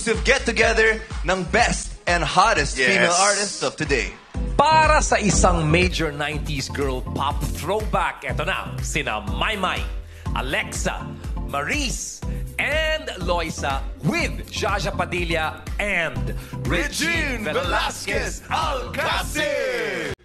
exclusive get-together ng best and hottest Yes. female artists of today. Para sa isang major 90s girl pop throwback, eto na, sina Maymay, Alexa, Maris, and Loisa with Jaja Padilla and Regine Velasquez Alcacid!